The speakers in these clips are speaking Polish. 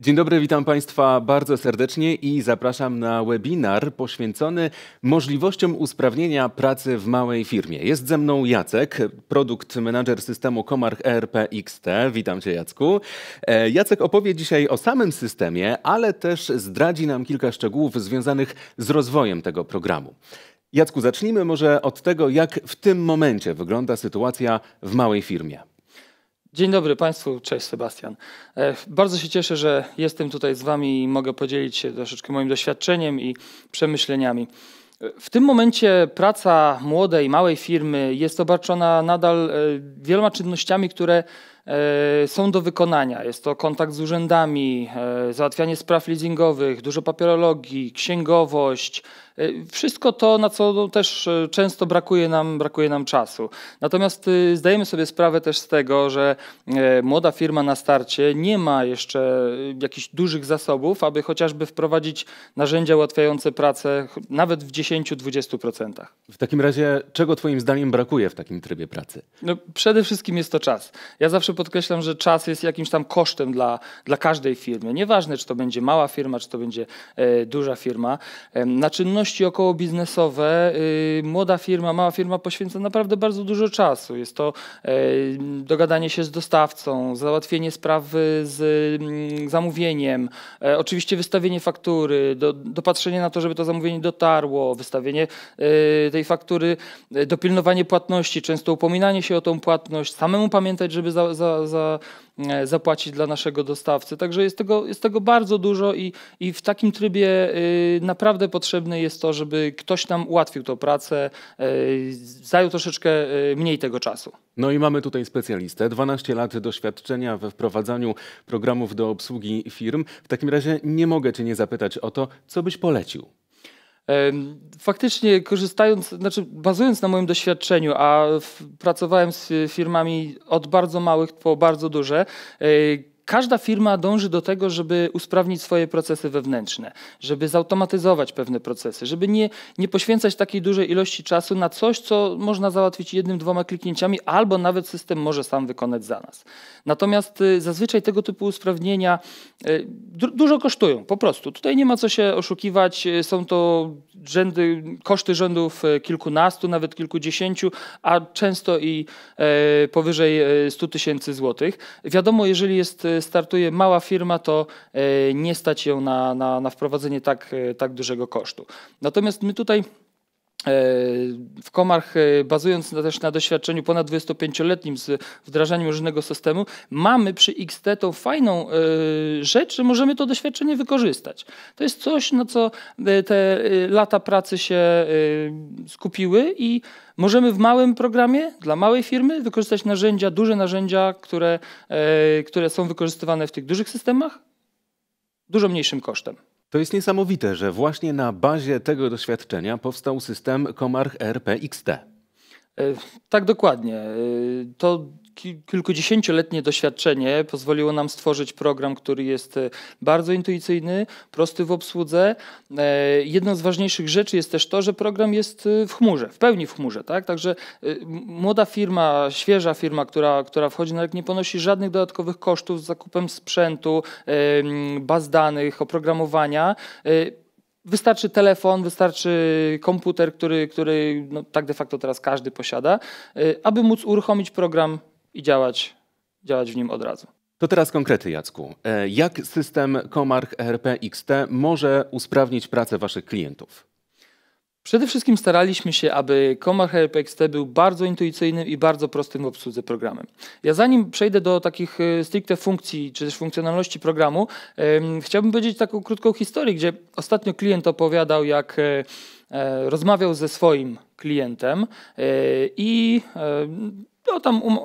Dzień dobry, witam Państwa bardzo serdecznie i zapraszam na webinar poświęcony możliwościom usprawnienia pracy w małej firmie. Jest ze mną Jacek, produkt manager systemu Comarch ERP XT. Witam Cię Jacku. E, Jacek opowie dzisiaj o samym systemie, ale też zdradzi nam kilka szczegółów związanych z rozwojem tego programu. Jacku, zacznijmy może od tego, jak w tym momencie wygląda sytuacja w małej firmie. Dzień dobry Państwu, cześć Sebastian. E, bardzo się cieszę, że jestem tutaj z Wami i mogę podzielić się troszeczkę moim doświadczeniem i przemyśleniami. E, w tym momencie praca młodej, małej firmy jest obarczona nadal e, wieloma czynnościami, które są do wykonania. Jest to kontakt z urzędami, załatwianie spraw leasingowych, dużo papierologii, księgowość, E, wszystko to, na co no, też e, często brakuje nam, brakuje nam czasu. Natomiast zdajemy sobie sprawę też z tego, że e, młoda firma na starcie nie ma jeszcze jakichś dużych zasobów, aby chociażby wprowadzić narzędzia ułatwiające pracę nawet w 10-20%. W takim razie, czego Twoim zdaniem brakuje w takim trybie pracy? No, przede wszystkim jest to czas. Ja zawsze podkreślam, że czas jest jakimś tam kosztem dla, dla każdej firmy. Nieważne, czy to będzie mała firma, czy to będzie e, duża firma. E, na czynności około biznesowe y, młoda firma, mała firma poświęca naprawdę bardzo dużo czasu. Jest to e, dogadanie się z dostawcą, załatwienie sprawy z mm, zamówieniem, e, oczywiście wystawienie faktury, do, dopatrzenie na to, żeby to zamówienie dotarło, wystawienie e, tej faktury, dopilnowanie płatności, często upominanie się o tą płatność, samemu pamiętać, żeby za, za, za E, zapłacić dla naszego dostawcy. Także jest tego, jest tego bardzo dużo i, i w takim trybie y, naprawdę potrzebne jest to, żeby ktoś nam ułatwił tę pracę, y, zajął troszeczkę y, mniej tego czasu. No i mamy tutaj specjalistę, 12 lat doświadczenia we wprowadzaniu programów do obsługi firm. W takim razie nie mogę Cię nie zapytać o to, co byś polecił. Faktycznie korzystając, znaczy bazując na moim doświadczeniu, a pracowałem z firmami od bardzo małych po bardzo duże, e, każda firma dąży do tego, żeby usprawnić swoje procesy wewnętrzne, żeby zautomatyzować pewne procesy, żeby nie, nie poświęcać takiej dużej ilości czasu na coś, co można załatwić jednym, dwoma kliknięciami, albo nawet system może sam wykonać za nas. Natomiast y, zazwyczaj tego typu usprawnienia y, dużo kosztują, po prostu. Tutaj nie ma co się oszukiwać, y, są to rzędy, koszty rzędów kilkunastu, nawet kilkudziesięciu, a często i powyżej 100 tysięcy złotych. Wiadomo, jeżeli jest startuje mała firma, to e, nie stać ją na, na, na wprowadzenie tak, e, tak dużego kosztu. Natomiast my tutaj w Komarch, bazując też na doświadczeniu ponad 25-letnim z wdrażaniem różnego systemu, mamy przy XT tą fajną rzecz, że możemy to doświadczenie wykorzystać. To jest coś, na co te lata pracy się skupiły i Możemy w małym programie dla małej firmy wykorzystać narzędzia, duże narzędzia, które, e, które są wykorzystywane w tych dużych systemach dużo mniejszym kosztem. To jest niesamowite, że właśnie na bazie tego doświadczenia powstał system Comarch RPXT. E, tak, dokładnie. E, to kilkudziesięcioletnie doświadczenie pozwoliło nam stworzyć program, który jest e, bardzo intuicyjny, prosty w obsłudze. E, jedną z ważniejszych rzeczy jest też to, że program jest e, w chmurze, w pełni w chmurze. Tak? Także młoda firma, świeża firma, która, która wchodzi na rynek, nie ponosi żadnych dodatkowych kosztów z zakupem sprzętu, baz danych, oprogramowania. Wystarczy telefon, wystarczy komputer, który, który no, tak de facto teraz każdy posiada, aby móc uruchomić program i działać, działać w nim od razu. To teraz konkrety, Jacku. E, jak system Comarch ERP XT może usprawnić pracę Waszych klientów? Przede wszystkim staraliśmy się, aby Comarch ERP XT był bardzo intuicyjnym i bardzo prostym w obsłudze programem. Ja zanim przejdę do takich e, stricte funkcji, czy też funkcjonalności programu, chciałbym powiedzieć taką krótką historię, gdzie ostatnio klient opowiadał, jak e, rozmawiał ze swoim klientem i no, tam um,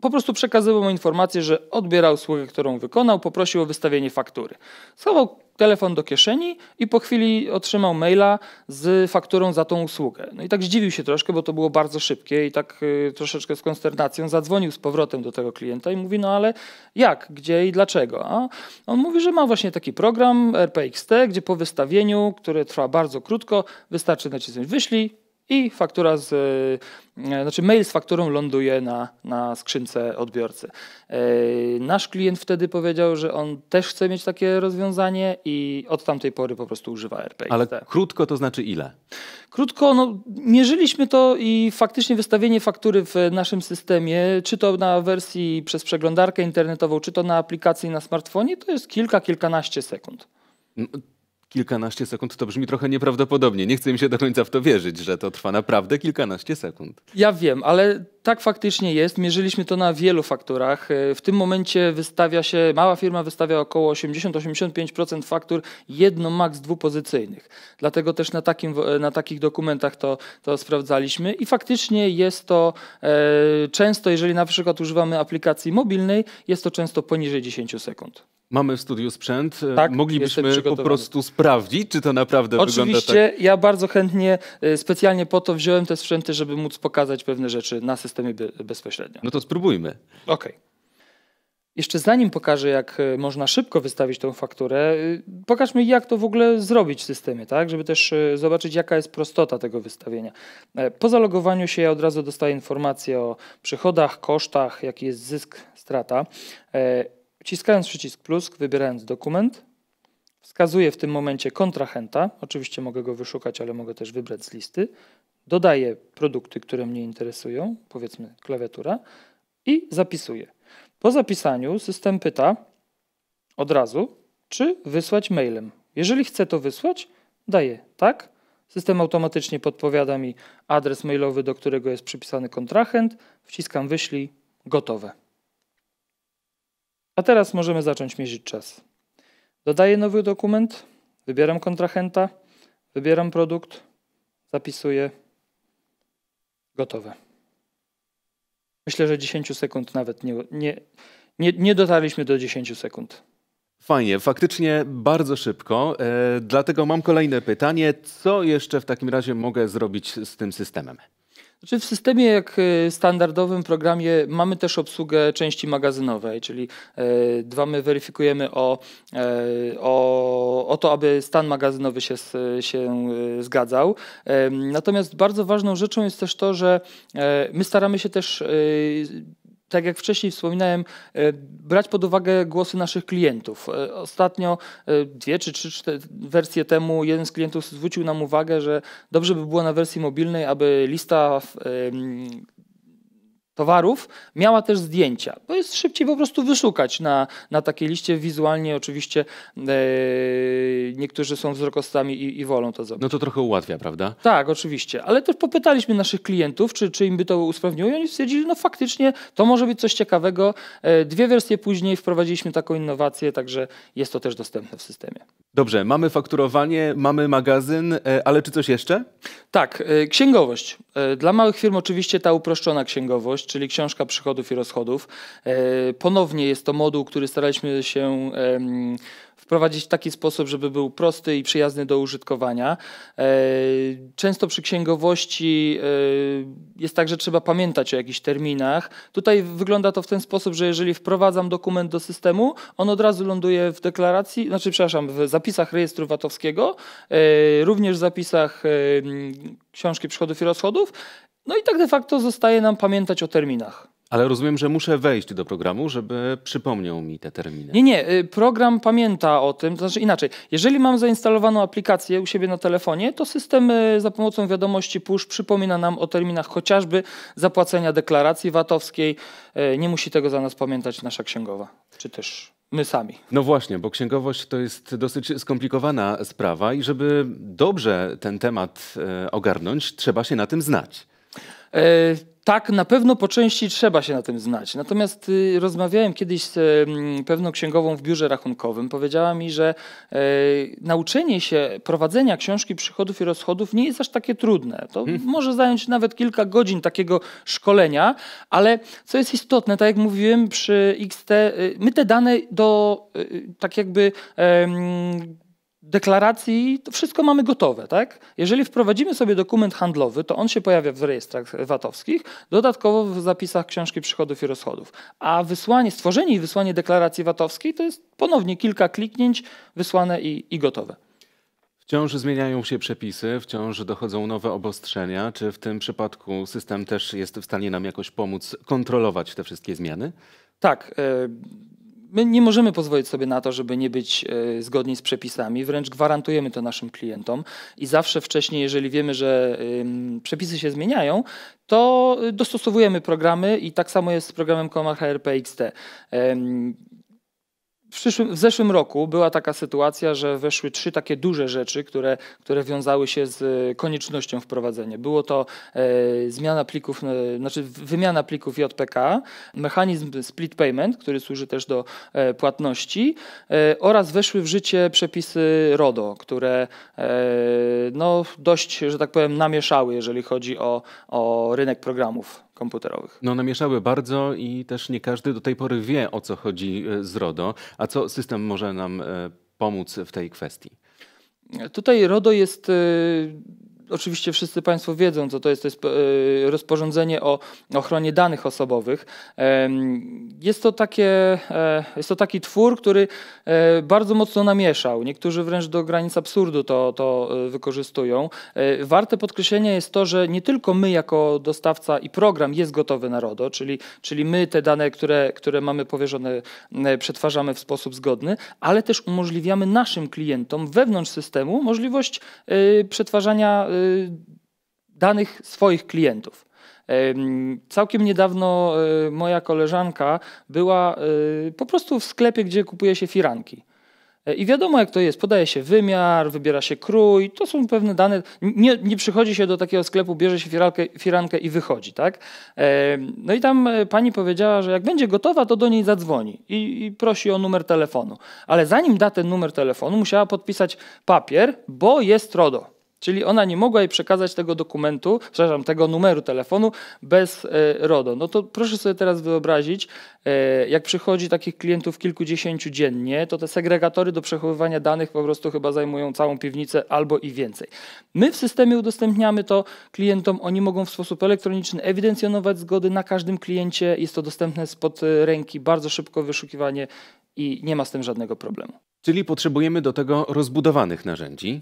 po prostu przekazywał mu informację, że odbierał usługę, którą wykonał, poprosił o wystawienie faktury. Schował telefon do kieszeni i po chwili otrzymał maila z fakturą za tą usługę. No i tak zdziwił się troszkę, bo to było bardzo szybkie i tak y, troszeczkę z konsternacją zadzwonił z powrotem do tego klienta i mówi, no ale jak, gdzie i dlaczego? A on mówi, że ma właśnie taki program RPXT, gdzie po wystawieniu, które trwa bardzo krótko, wystarczy nacisnąć wyślij i faktura z, e, znaczy mail z fakturą ląduje na, na skrzynce odbiorcy. E, nasz klient wtedy powiedział, że on też chce mieć takie rozwiązanie i od tamtej pory po prostu używa RPXD. Ale krótko to znaczy ile? Krótko, no, mierzyliśmy to i faktycznie wystawienie faktury w naszym systemie, czy to na wersji przez przeglądarkę internetową, czy to na aplikacji na smartfonie, to jest kilka, kilkanaście sekund. Kilkanaście sekund to brzmi trochę nieprawdopodobnie. Nie chcę mi się do końca w to wierzyć, że to trwa naprawdę kilkanaście sekund. Ja wiem, ale tak faktycznie jest. Mierzyliśmy to na wielu fakturach. E, w tym momencie wystawia się, mała firma wystawia około 80-85% faktur jedno, maks dwupozycyjnych. Dlatego też na, takim, na takich dokumentach to, to sprawdzaliśmy i faktycznie jest to e, często, jeżeli na przykład używamy aplikacji mobilnej, jest to często poniżej 10 sekund. Mamy w studiu sprzęt. E, Tak, Moglibyśmy po prostu sprawdzić, czy to naprawdę wygląda tak. Oczywiście ja bardzo chętnie, e, specjalnie po to wziąłem te sprzęty, żeby móc pokazać pewne rzeczy na systemie be- bezpośrednio. No to spróbujmy. Okej. Jeszcze zanim pokażę, jak e, można szybko wystawić tą fakturę, pokażmy, jak to w ogóle zrobić w systemie, tak? żeby też zobaczyć, jaka jest prostota tego wystawienia. Po zalogowaniu się ja od razu dostaję informację o przychodach, kosztach, jaki jest zysk, strata. Wciskając przycisk plus, wybierając dokument, wskazuję w tym momencie kontrahenta. Oczywiście mogę go wyszukać, ale mogę też wybrać z listy. Dodaję produkty, które mnie interesują, powiedzmy klawiatura, i zapisuję. Po zapisaniu system pyta od razu, czy wysłać mailem. Jeżeli chcę to wysłać, daję tak. System automatycznie podpowiada mi adres mailowy, do którego jest przypisany kontrahent. Wciskam wyślij, gotowe. A teraz możemy zacząć mierzyć czas. Dodaję nowy dokument, wybieram kontrahenta, wybieram produkt, zapisuję, gotowe. Myślę, że 10 sekund nawet nie, nie, nie, nie dotarliśmy do 10 sekund. Fajnie, faktycznie bardzo szybko. E, dlatego mam kolejne pytanie. Co jeszcze w takim razie mogę zrobić z tym systemem? Znaczy w systemie jak y, standardowym programie mamy też obsługę części magazynowej, czyli e, dwa my weryfikujemy o, e, o, o to, aby stan magazynowy się, się zgadzał. Natomiast bardzo ważną rzeczą jest też to, że e, my staramy się też tak jak wcześniej wspominałem, e, brać pod uwagę głosy naszych klientów. E, Ostatnio, e, dwie czy trzy wersje temu, jeden z klientów zwrócił nam uwagę, że dobrze by było na wersji mobilnej, aby lista towarów miała też zdjęcia, bo jest szybciej po prostu wyszukać na, na takiej liście wizualnie. Oczywiście e, niektórzy są wzrokostami i, i wolą to zrobić. No to trochę ułatwia, prawda? Tak, oczywiście, ale też popytaliśmy naszych klientów, czy, czy im by to usprawniło i oni stwierdzili, no faktycznie to może być coś ciekawego. E, Dwie wersje później wprowadziliśmy taką innowację, także jest to też dostępne w systemie. Dobrze, mamy fakturowanie, mamy magazyn, e, ale czy coś jeszcze? Tak, e, księgowość. E, Dla małych firm oczywiście ta uproszczona księgowość, czyli książka przychodów i rozchodów. E, Ponownie jest to moduł, który staraliśmy się wprowadzić w taki sposób, żeby był prosty i przyjazny do użytkowania. E, Często przy księgowości e, jest tak, że trzeba pamiętać o jakichś terminach. Tutaj wygląda to w ten sposób, że jeżeli wprowadzam dokument do systemu, on od razu ląduje w deklaracji, znaczy przepraszam, w zapisach rejestru VAT-owskiego, e, również w zapisach książki przychodów i rozchodów. No i tak de facto zostaje nam pamiętać o terminach. Ale rozumiem, że muszę wejść do programu, żeby przypomniał mi te terminy. Nie, nie, y, program pamięta o tym, to znaczy inaczej. Jeżeli mam zainstalowaną aplikację u siebie na telefonie, to system y, za pomocą wiadomości push przypomina nam o terminach chociażby zapłacenia deklaracji VAT-owskiej. Y, Nie musi tego za nas pamiętać nasza księgowa, czy też my sami. No właśnie, bo księgowość to jest dosyć skomplikowana sprawa i żeby dobrze ten temat ogarnąć, trzeba się na tym znać. E, Tak, na pewno po części trzeba się na tym znać. Natomiast y, rozmawiałem kiedyś z pewną księgową w biurze rachunkowym. Powiedziała mi, że e, nauczenie się prowadzenia książki przychodów i rozchodów nie jest aż takie trudne. To może zająć nawet kilka godzin takiego szkolenia, ale co jest istotne, tak jak mówiłem przy XT, y, my te dane do y, tak jakby deklaracji, to wszystko mamy gotowe, tak? Jeżeli wprowadzimy sobie dokument handlowy, to on się pojawia w rejestrach VAT-owskich, dodatkowo w zapisach książki przychodów i rozchodów. A wysłanie, stworzenie i wysłanie deklaracji VAT-owskiej to jest ponownie kilka kliknięć, wysłane i, i gotowe. Wciąż zmieniają się przepisy, wciąż dochodzą nowe obostrzenia. Czy w tym przypadku system też jest w stanie nam jakoś pomóc kontrolować te wszystkie zmiany? Tak. E, my nie możemy pozwolić sobie na to, żeby nie być e, zgodni z przepisami, wręcz gwarantujemy to naszym klientom i zawsze wcześniej, jeżeli wiemy, że przepisy się zmieniają, to dostosowujemy programy i tak samo jest z programem Comar HRP XT. W, przyszłym, w, zeszłym roku była taka sytuacja, że weszły trzy takie duże rzeczy, które, które wiązały się z koniecznością wprowadzenia. Było to e, zmiana plików, e, znaczy wymiana plików JPK, mechanizm split payment, który służy też do e, płatności e, oraz weszły w życie przepisy RODO, które e, no, dość, że tak powiem, namieszały, jeżeli chodzi o, o rynek programów komputerowych. No namieszały bardzo i też nie każdy do tej pory wie o co chodzi e, z RODO. A co system może nam e, pomóc w tej kwestii? Tutaj RODO jest e, oczywiście wszyscy Państwo wiedzą, co to jest. To jest e, rozporządzenie o ochronie danych osobowych. Jest to, takie, e, jest to taki twór, który e, bardzo mocno namieszał. Niektórzy wręcz do granic absurdu to, to wykorzystują. Warte podkreślenia jest to, że nie tylko my jako dostawca i program jest gotowy na RODO, czyli, czyli my te dane, które, które mamy powierzone, przetwarzamy w sposób zgodny, ale też umożliwiamy naszym klientom wewnątrz systemu możliwość przetwarzania danych swoich klientów. Całkiem niedawno e, moja koleżanka była e, po prostu w sklepie, gdzie kupuje się firanki. E, I wiadomo, jak to jest. Podaje się wymiar, wybiera się krój, to są pewne dane. Nie, nie przychodzi się do takiego sklepu, bierze się firankę, i wychodzi. tak? No i tam pani powiedziała, że jak będzie gotowa, to do niej zadzwoni i, i prosi o numer telefonu. Ale zanim da ten numer telefonu, musiała podpisać papier, bo jest RODO. Czyli ona nie mogła jej przekazać tego dokumentu, przepraszam, tego numeru telefonu bez e, RODO. No to proszę sobie teraz wyobrazić, e, jak przychodzi takich klientów kilkudziesięciu dziennie, to te segregatory do przechowywania danych po prostu chyba zajmują całą piwnicę albo i więcej. My w systemie udostępniamy to klientom, oni mogą w sposób elektroniczny ewidencjonować zgody na każdym kliencie, jest to dostępne spod ręki, bardzo szybko wyszukiwanie i nie ma z tym żadnego problemu. Czyli potrzebujemy do tego rozbudowanych narzędzi.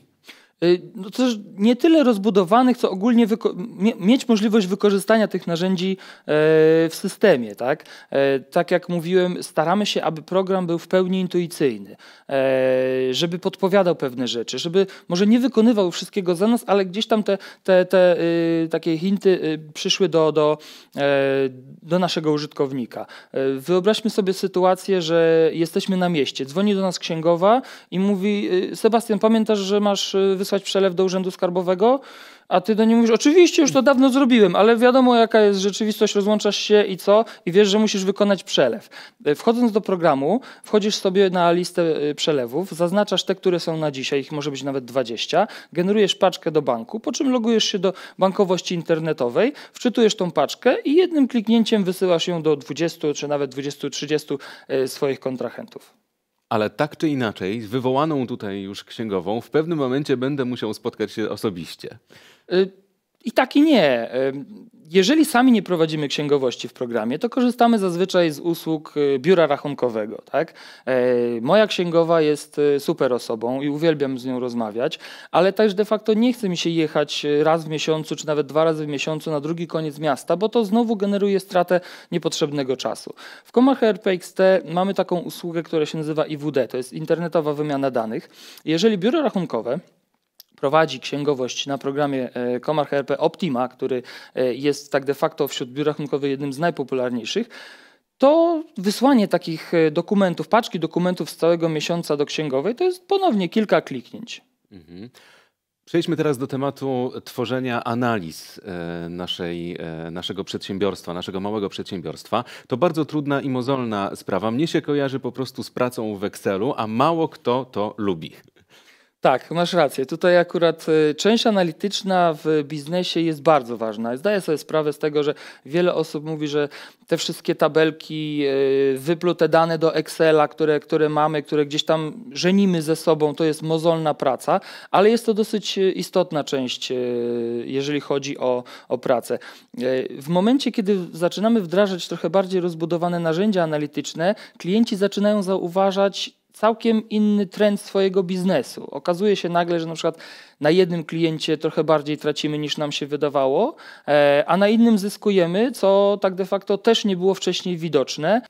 Y, no też nie tyle rozbudowanych, co ogólnie mieć możliwość wykorzystania tych narzędzi e, w systemie. Tak? E, tak jak mówiłem, staramy się, aby program był w pełni intuicyjny, e, żeby podpowiadał pewne rzeczy, żeby może nie wykonywał wszystkiego za nas, ale gdzieś tam te, te, te y, takie hinty y, przyszły do, do, do naszego użytkownika. Wyobraźmy sobie sytuację, że jesteśmy na mieście, dzwoni do nas księgowa i mówi Sebastian, pamiętasz, że masz wysłać przelew do Urzędu Skarbowego, a ty do niej mówisz, oczywiście już to dawno zrobiłem, ale wiadomo jaka jest rzeczywistość, rozłączasz się i co? I wiesz, że musisz wykonać przelew. E, wchodząc do programu, wchodzisz sobie na listę e, przelewów, zaznaczasz te, które są na dzisiaj, ich może być nawet 20, generujesz paczkę do banku, po czym logujesz się do bankowości internetowej, wczytujesz tą paczkę i jednym kliknięciem wysyłasz ją do 20 czy nawet 20-30 e, swoich kontrahentów. Ale tak czy inaczej, wywołaną tutaj już księgową, w pewnym momencie będę musiał spotkać się osobiście. Y, I tak i nie. Jeżeli sami nie prowadzimy księgowości w programie, to korzystamy zazwyczaj z usług y, biura rachunkowego. Tak? E, moja księgowa jest super osobą i uwielbiam z nią rozmawiać, ale też de facto nie chce mi się jechać raz w miesiącu, czy nawet dwa razy w miesiącu na drugi koniec miasta, bo to znowu generuje stratę niepotrzebnego czasu. W Komach RPXT mamy taką usługę, która się nazywa IWD, to jest internetowa wymiana danych. Jeżeli biuro rachunkowe prowadzi księgowość na programie e, RP Optima, który e, jest tak de facto wśród biur rachunkowych jednym z najpopularniejszych, to wysłanie takich e, dokumentów, paczki dokumentów z całego miesiąca do księgowej, to jest ponownie kilka kliknięć. Mhm. Przejdźmy teraz do tematu tworzenia analiz naszej, naszego przedsiębiorstwa, naszego małego przedsiębiorstwa. To bardzo trudna i mozolna sprawa. Mnie się kojarzy po prostu z pracą w Excelu, a mało kto to lubi. Tak, masz rację. Tutaj akurat y, część analityczna w biznesie jest bardzo ważna. Zdaję sobie sprawę z tego, że wiele osób mówi, że te wszystkie tabelki, y, wyplute dane do Excela, które, które mamy, które gdzieś tam żenimy ze sobą, to jest mozolna praca, ale jest to dosyć y, istotna część, jeżeli chodzi o, o pracę. W momencie, kiedy zaczynamy wdrażać trochę bardziej rozbudowane narzędzia analityczne, klienci zaczynają zauważać całkiem inny trend swojego biznesu. Okazuje się nagle, że na przykład na jednym kliencie trochę bardziej tracimy niż nam się wydawało, e, a na innym zyskujemy, co tak de facto też nie było wcześniej widoczne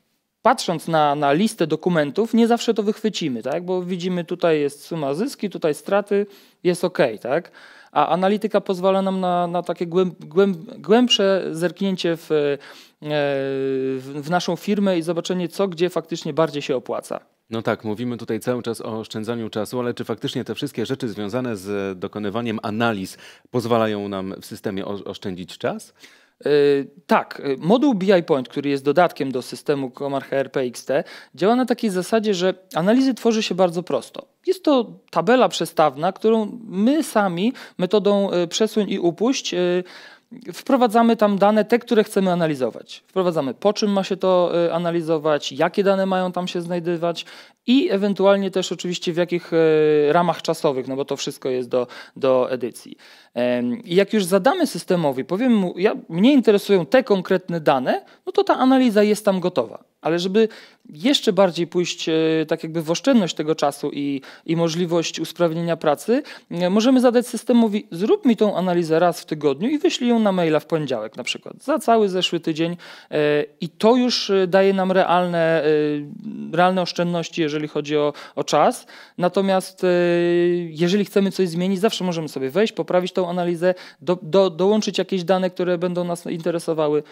patrząc na, na listę dokumentów, nie zawsze to wychwycimy, tak? bo widzimy tutaj jest suma zyski, tutaj straty, jest ok. Tak? A analityka pozwala nam na, na takie głęb, głęb, głębsze zerknięcie w, e, w, w naszą firmę i zobaczenie, co gdzie faktycznie bardziej się opłaca. No tak, mówimy tutaj cały czas o oszczędzaniu czasu, ale czy faktycznie te wszystkie rzeczy związane z dokonywaniem analiz pozwalają nam w systemie oszczędzić czas? Yy, tak, y, moduł BI Point, który jest dodatkiem do systemu Komar HRP XT, działa na takiej zasadzie, że analizy tworzy się bardzo prosto. Jest to tabela przestawna, którą my sami metodą y, przesuń i upuść wprowadzamy tam dane, te, które chcemy analizować. Wprowadzamy, po czym ma się to analizować, jakie dane mają tam się znajdować i ewentualnie też oczywiście w jakich ramach czasowych, no bo to wszystko jest do, do edycji. I jak już zadamy systemowi, powiem mu, ja, mnie interesują te konkretne dane, no to ta analiza jest tam gotowa. Ale żeby jeszcze bardziej pójść e, tak jakby w oszczędność tego czasu i, i możliwość usprawnienia pracy, e, możemy zadać systemowi, zrób mi tą analizę raz w tygodniu i wyślij ją na maila w poniedziałek na przykład, za cały zeszły tydzień e, i to już daje nam realne, realne oszczędności, jeżeli chodzi o, o czas. Natomiast jeżeli chcemy coś zmienić, zawsze możemy sobie wejść, poprawić tą analizę, do, do, dołączyć jakieś dane, które będą nas interesowały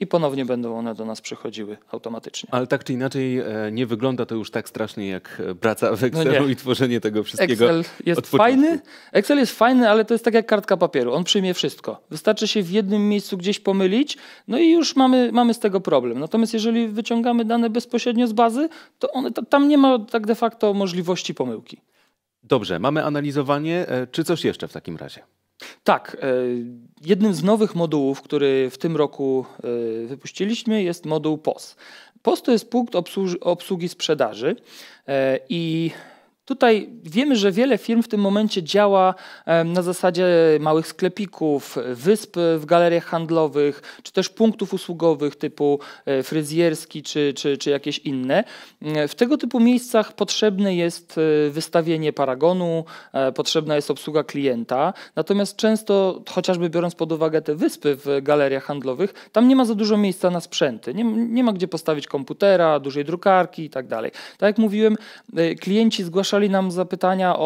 i ponownie będą one do nas przychodziły automatycznie. Ale tak czy inaczej e, nie wygląda to już tak strasznie jak e, praca w Excelu no i tworzenie tego wszystkiego. Excel jest fajny. Excel jest fajny, ale to jest tak jak kartka papieru. On przyjmie wszystko. Wystarczy się w jednym miejscu gdzieś pomylić, no i już mamy, mamy z tego problem. Natomiast jeżeli wyciągamy dane bezpośrednio z bazy, to one, tam nie ma tak de facto możliwości pomyłki. Dobrze, mamy analizowanie. E, czy coś jeszcze w takim razie? Tak. E, jednym z nowych modułów, który w tym roku e, wypuściliśmy, jest moduł POS. POS to jest punkt obsługi sprzedaży i Tutaj wiemy, że wiele firm w tym momencie działa na zasadzie małych sklepików, wysp w galeriach handlowych, czy też punktów usługowych typu e, fryzjerski czy, czy, czy jakieś inne. E, w tego typu miejscach potrzebne jest e, wystawienie paragonu, potrzebna jest obsługa klienta. Natomiast często, chociażby biorąc pod uwagę te wyspy w galeriach handlowych, tam nie ma za dużo miejsca na sprzęty. Nie, nie ma gdzie postawić komputera, dużej drukarki i tak. Tak jak mówiłem, klienci zgłaszali zgłaszali nam zapytania o,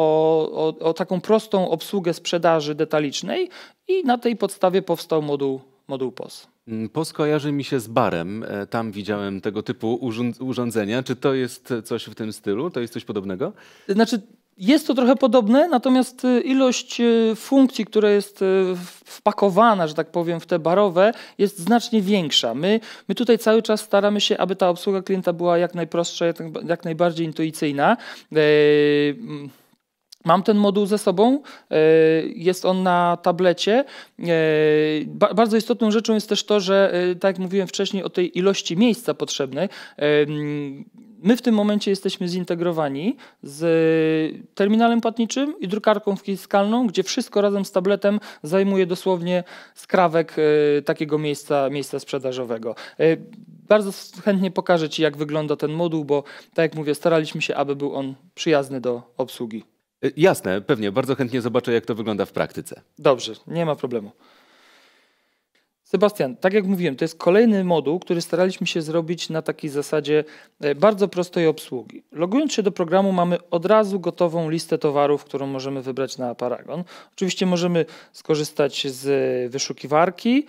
o, o taką prostą obsługę sprzedaży detalicznej i na tej podstawie powstał moduł, moduł POS. Mm, POS kojarzy mi się z barem. E, tam widziałem tego typu urządzenia. Czy to jest coś w tym stylu? To jest coś podobnego? Znaczy, jest to trochę podobne, natomiast y, ilość y, funkcji, która jest y, wpakowana, że tak powiem, w te barowe, jest znacznie większa. My, my tutaj cały czas staramy się, aby ta obsługa klienta była jak najprostsza, jak, najbardziej intuicyjna. E, mam ten moduł ze sobą, e, jest on na tablecie. E, bardzo istotną rzeczą jest też to, że, tak jak mówiłem wcześniej, o tej ilości miejsca potrzebnej, My w tym momencie jesteśmy zintegrowani z terminalem płatniczym i drukarką fiskalną, gdzie wszystko razem z tabletem zajmuje dosłownie skrawek e, takiego miejsca, miejsca sprzedażowego. E, bardzo chętnie pokażę Ci, jak wygląda ten moduł, bo tak jak mówię, staraliśmy się, aby był on przyjazny do obsługi. E, jasne, pewnie. Bardzo chętnie zobaczę, jak to wygląda w praktyce. Dobrze, nie ma problemu. Sebastian, tak jak mówiłem, to jest kolejny moduł, który staraliśmy się zrobić na takiej zasadzie e, bardzo prostej obsługi. Logując się do programu, mamy od razu gotową listę towarów, którą możemy wybrać na Paragon. Oczywiście możemy skorzystać z wyszukiwarki.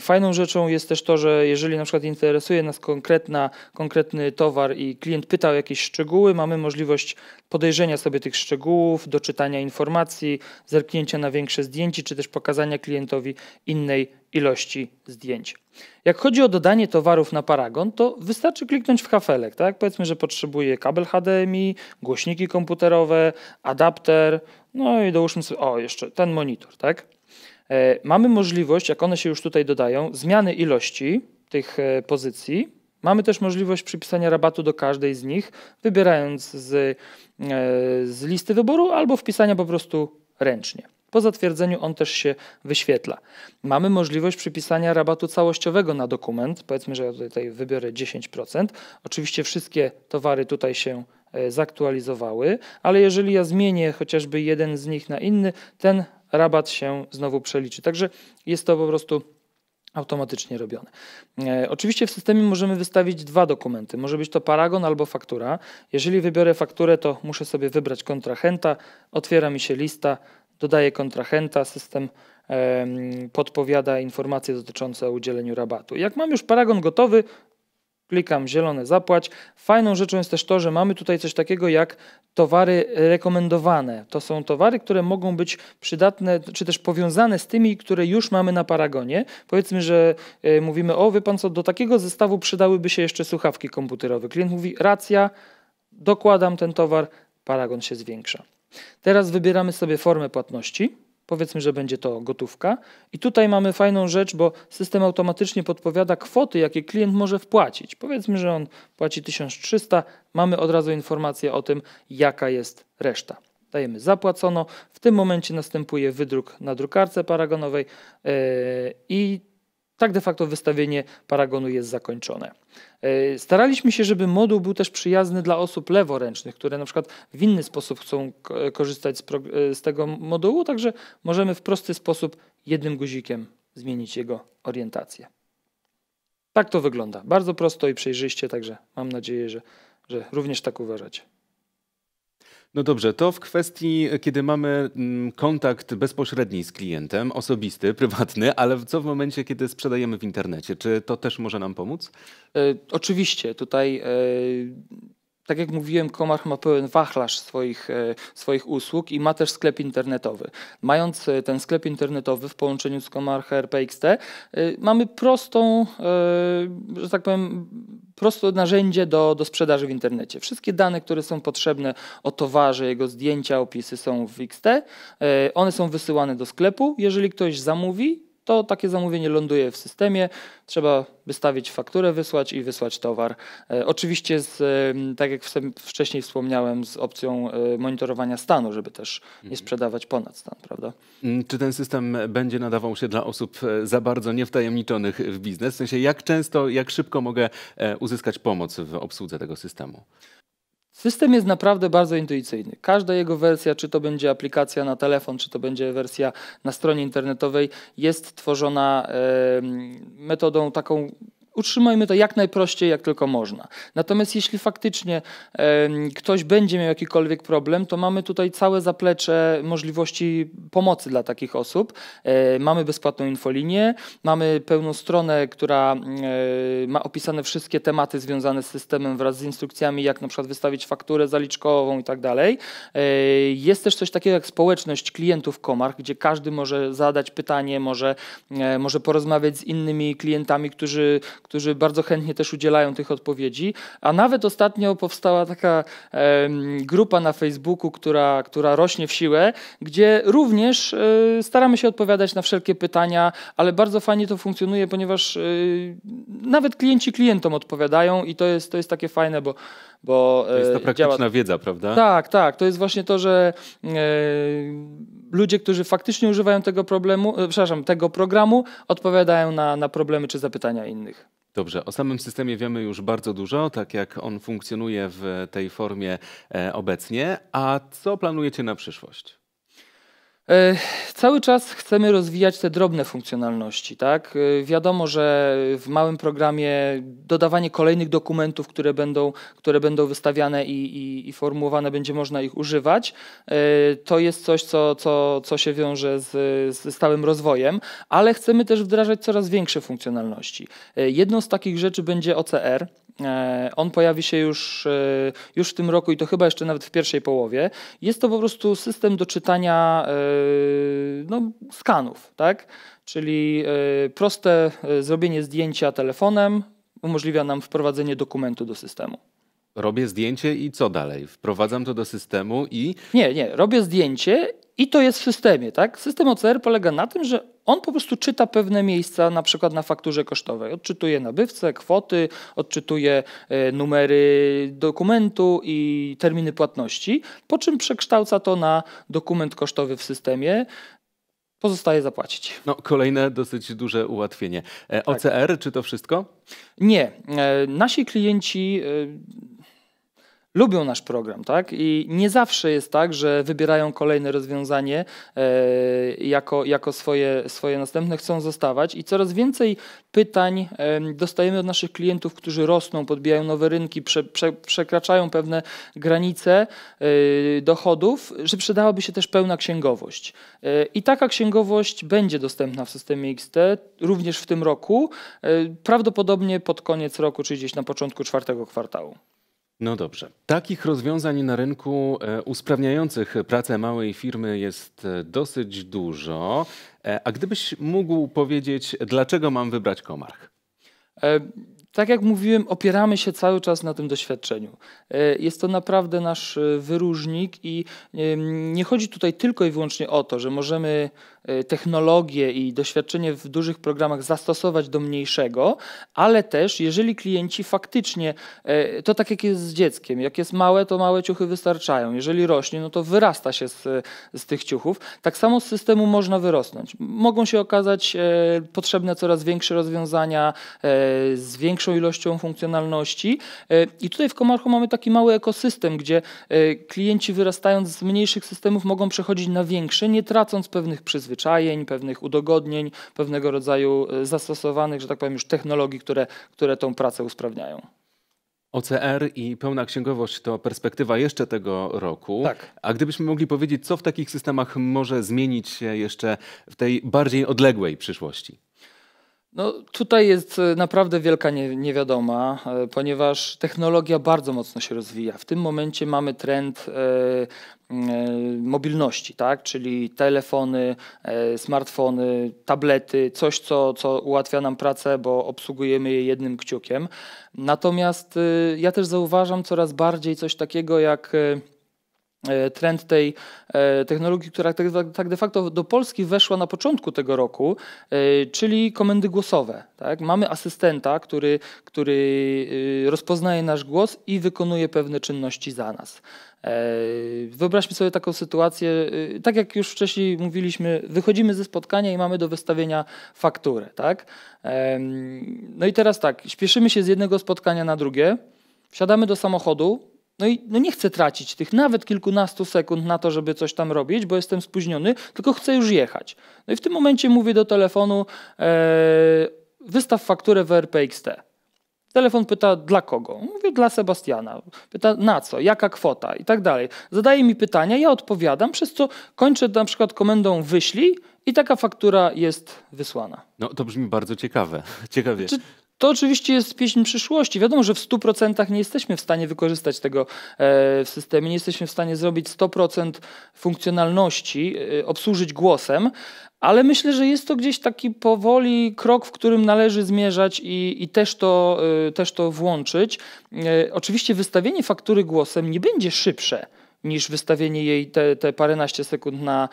Fajną rzeczą jest też to, że jeżeli na przykład interesuje nas konkretna, konkretny towar i klient pyta o jakieś szczegóły, mamy możliwość podejrzenia sobie tych szczegółów, doczytania informacji, zerknięcia na większe zdjęcie, czy też pokazania klientowi innej ilości zdjęć. Jak chodzi o dodanie towarów na Paragon, to wystarczy kliknąć w kafelek. Tak? Powiedzmy, że potrzebuję kabel HDMI, głośniki komputerowe, adapter, no i dołóżmy sobie, o jeszcze ten monitor. Tak? E, mamy możliwość, jak one się już tutaj dodają, zmiany ilości tych e, pozycji. Mamy też możliwość przypisania rabatu do każdej z nich, wybierając z, e, z listy wyboru albo wpisania po prostu ręcznie. Po zatwierdzeniu on też się wyświetla. Mamy możliwość przypisania rabatu całościowego na dokument. Powiedzmy, że ja tutaj wybiorę 10%. Oczywiście wszystkie towary tutaj się zaktualizowały, ale jeżeli ja zmienię chociażby jeden z nich na inny, ten rabat się znowu przeliczy. Także jest to po prostu automatycznie robione. E, oczywiście w systemie możemy wystawić dwa dokumenty. Może być to paragon albo faktura. Jeżeli wybiorę fakturę, to muszę sobie wybrać kontrahenta, otwiera mi się lista, dodaję kontrahenta, system podpowiada informacje dotyczące udzieleniu rabatu. Jak mam już paragon gotowy, klikam zielone zapłać. Fajną rzeczą jest też to, że mamy tutaj coś takiego jak towary rekomendowane. To są towary, które mogą być przydatne, czy też powiązane z tymi, które już mamy na Paragonie. Powiedzmy, że y, mówimy, o wie pan co, do takiego zestawu przydałyby się jeszcze słuchawki komputerowe. Klient mówi, racja, dokładam ten towar, Paragon się zwiększa. Teraz wybieramy sobie formę płatności. Powiedzmy, że będzie to gotówka. I tutaj mamy fajną rzecz, bo system automatycznie podpowiada kwoty, jakie klient może wpłacić. Powiedzmy, że on płaci 1300, mamy od razu informację o tym, jaka jest reszta. Dajemy zapłacono. W tym momencie następuje wydruk na drukarce paragonowej yy, i tak de facto wystawienie paragonu jest zakończone. E, staraliśmy się, żeby moduł był też przyjazny dla osób leworęcznych, które na przykład w inny sposób chcą korzystać z, e, z tego modułu, także możemy w prosty sposób jednym guzikiem zmienić jego orientację. Tak to wygląda. Bardzo prosto i przejrzyście, także mam nadzieję, że, że również tak uważacie. No dobrze, to w kwestii, kiedy mamy mm, kontakt bezpośredni z klientem, osobisty, prywatny, ale co w momencie, kiedy sprzedajemy w internecie? Czy to też może nam pomóc? E, oczywiście, tutaj e, tak jak mówiłem, Komarch ma pełen wachlarz swoich, e, swoich usług i ma też sklep internetowy. Mając e, ten sklep internetowy w połączeniu z Komarch RPXT, e, mamy prostą, że tak powiem, proste narzędzie do, do sprzedaży w internecie. Wszystkie dane, które są potrzebne o towarze, jego zdjęcia, opisy są w XT. One są wysyłane do sklepu. Jeżeli ktoś zamówi, to takie zamówienie ląduje w systemie. Trzeba wystawić fakturę, wysłać i wysłać towar. E, oczywiście, z, e, tak jak wcześniej wspomniałem, z opcją e, monitorowania stanu, żeby też nie mhm. sprzedawać ponad stan, prawda? Mm, czy ten system będzie nadawał się dla osób za bardzo niewtajemniczonych w biznes? W sensie, jak często, jak szybko mogę uzyskać pomoc w obsłudze tego systemu? System jest naprawdę bardzo intuicyjny. Każda jego wersja, czy to będzie aplikacja na telefon, czy to będzie wersja na stronie internetowej, jest tworzona metodą taką utrzymajmy to jak najprościej, jak tylko można. Natomiast jeśli faktycznie e, ktoś będzie miał jakikolwiek problem, to mamy tutaj całe zaplecze możliwości pomocy dla takich osób. E, mamy bezpłatną infolinię, mamy pełną stronę, która e, ma opisane wszystkie tematy związane z systemem wraz z instrukcjami, jak na przykład wystawić fakturę zaliczkową i tak dalej. Jest też coś takiego jak społeczność klientów Komar, gdzie każdy może zadać pytanie, może, może porozmawiać z innymi klientami, którzy którzy bardzo chętnie też udzielają tych odpowiedzi. A nawet ostatnio powstała taka grupa na Facebooku, która, która rośnie w siłę, gdzie również e, staramy się odpowiadać na wszelkie pytania, ale bardzo fajnie to funkcjonuje, ponieważ e, nawet klienci klientom odpowiadają i to jest, to jest takie fajne, bo bo to jest to e, praktyczna działa... wiedza, prawda? Tak, tak. To jest właśnie to, że e, ludzie, którzy faktycznie używają tego problemu, e, przepraszam, tego programu, odpowiadają na, na problemy czy zapytania innych. Dobrze, o samym systemie wiemy już bardzo dużo, tak jak on funkcjonuje w tej formie obecnie. A co planujecie na przyszłość? E, cały czas chcemy rozwijać te drobne funkcjonalności. Tak? E, wiadomo, że w małym programie dodawanie kolejnych dokumentów, które będą, które będą wystawiane i, i, i formułowane, będzie można ich używać. E, to jest coś, co, co, co się wiąże z, z stałym rozwojem, ale chcemy też wdrażać coraz większe funkcjonalności. Jedną z takich rzeczy będzie OCR. E, on pojawi się już, e, już w tym roku i to chyba jeszcze nawet w pierwszej połowie. Jest to po prostu system do czytania e, no, skanów, tak? czyli proste zrobienie zdjęcia telefonem umożliwia nam wprowadzenie dokumentu do systemu. Robię zdjęcie i co dalej? Wprowadzam to do systemu i. Nie, nie, robię zdjęcie i to jest w systemie, tak? System OCR polega na tym, że on po prostu czyta pewne miejsca, na przykład na fakturze kosztowej. Odczytuje nabywcę, kwoty, odczytuje e, numery dokumentu i terminy płatności, po czym przekształca to na dokument kosztowy w systemie. Pozostaje zapłacić. No, kolejne dosyć duże ułatwienie. E, OCR, tak. czy to wszystko? Nie. E, nasi klienci lubią nasz program, tak? I nie zawsze jest tak, że wybierają kolejne rozwiązanie e, jako, jako swoje, swoje następne, chcą zostawać i coraz więcej pytań dostajemy od naszych klientów, którzy rosną, podbijają nowe rynki, prze, prze, przekraczają pewne granice e, dochodów, że przydałaby się też pełna księgowość. E, I taka księgowość będzie dostępna w systemie XT również w tym roku, prawdopodobnie pod koniec roku, czyli gdzieś na początku czwartego kwartału. No dobrze. Takich rozwiązań na rynku e, usprawniających pracę małej firmy jest e, dosyć dużo. E, a gdybyś mógł powiedzieć, dlaczego mam wybrać Komarch? Tak jak mówiłem, opieramy się cały czas na tym doświadczeniu. Jest to naprawdę nasz wyróżnik i nie chodzi tutaj tylko i wyłącznie o to, że możemy Y, technologię i doświadczenie w dużych programach zastosować do mniejszego, ale też jeżeli klienci faktycznie, to tak jak jest z dzieckiem, jak jest małe, to małe ciuchy wystarczają. Jeżeli rośnie, no to wyrasta się z, z tych ciuchów. Tak samo z systemu można wyrosnąć. Mogą się okazać potrzebne coraz większe rozwiązania z większą ilością funkcjonalności. I tutaj w Komarchu mamy taki mały ekosystem, gdzie klienci wyrastając z mniejszych systemów mogą przechodzić na większe, nie tracąc pewnych przyzwyczajeń przyzwyczajeń, pewnych udogodnień, pewnego rodzaju e, zastosowanych, że tak powiem, już technologii, które, które tą pracę usprawniają. OCR i pełna księgowość to perspektywa jeszcze tego roku. Tak. A gdybyśmy mogli powiedzieć, co w takich systemach może zmienić się jeszcze w tej bardziej odległej przyszłości? No, tutaj jest e, naprawdę wielka nie, niewiadoma, e, ponieważ technologia bardzo mocno się rozwija. W tym momencie mamy trend e, mobilności, tak? czyli telefony, smartfony, tablety, coś, co, co ułatwia nam pracę, bo obsługujemy je jednym kciukiem. Natomiast ja też zauważam coraz bardziej coś takiego jak trend tej e, technologii, która tak, tak de facto do Polski weszła na początku tego roku, e, czyli komendy głosowe. Tak? Mamy asystenta, który, który rozpoznaje nasz głos i wykonuje pewne czynności za nas. Wyobraźmy sobie taką sytuację, tak jak już wcześniej mówiliśmy, wychodzimy ze spotkania i mamy do wystawienia fakturę. Tak? No i teraz tak, śpieszymy się z jednego spotkania na drugie, wsiadamy do samochodu, no i no nie chcę tracić tych nawet kilkunastu sekund na to, żeby coś tam robić, bo jestem spóźniony, tylko chcę już jechać. No i w tym momencie mówię do telefonu, e, wystaw fakturę w RPXT. Telefon pyta, dla kogo? Mówię, dla Sebastiana. Pyta, na co? Jaka kwota? I tak dalej. Zadaje mi pytania, ja odpowiadam, przez co kończę na przykład komendą wyślij i taka faktura jest wysłana. No to brzmi bardzo ciekawe. Ciekawie. Czy to oczywiście jest pieśń przyszłości. Wiadomo, że w 100% nie jesteśmy w stanie wykorzystać tego e, w systemie, nie jesteśmy w stanie zrobić 100% funkcjonalności, e, obsłużyć głosem, ale myślę, że jest to gdzieś taki powoli krok, w którym należy zmierzać i, i też, to, e, też to włączyć. Oczywiście wystawienie faktury głosem nie będzie szybsze niż wystawienie jej te, te paręnaście sekund na,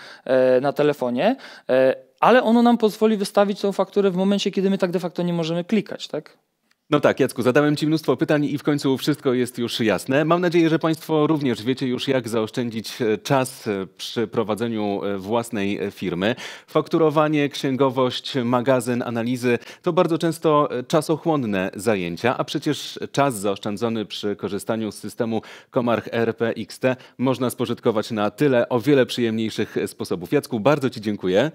na telefonie ale ono nam pozwoli wystawić tą fakturę w momencie, kiedy my tak de facto nie możemy klikać, tak? No tak, Jacku, zadałem Ci mnóstwo pytań i w końcu wszystko jest już jasne. Mam nadzieję, że Państwo również wiecie już, jak zaoszczędzić e, czas e, przy prowadzeniu e, własnej firmy. Fakturowanie, księgowość, magazyn, analizy to bardzo często czasochłonne zajęcia, a przecież czas zaoszczędzony przy korzystaniu z systemu Komarch ERP XT można spożytkować na tyle o wiele przyjemniejszych sposobów. Jacku, bardzo Ci dziękuję.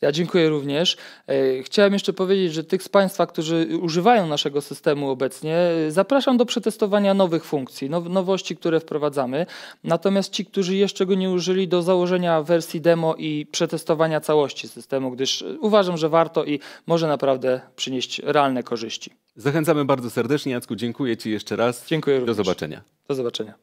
Ja dziękuję również. E, chciałem jeszcze powiedzieć, że tych z Państwa, którzy używają naszego systemu obecnie, zapraszam do przetestowania nowych funkcji, now, nowości, które wprowadzamy. Natomiast ci, którzy jeszcze go nie użyli, do założenia wersji demo i przetestowania całości systemu, gdyż uważam, że warto i może naprawdę przynieść realne korzyści. Zachęcamy bardzo serdecznie. Jacku, dziękuję Ci jeszcze raz. Dziękuję również. Do zobaczenia. Do zobaczenia.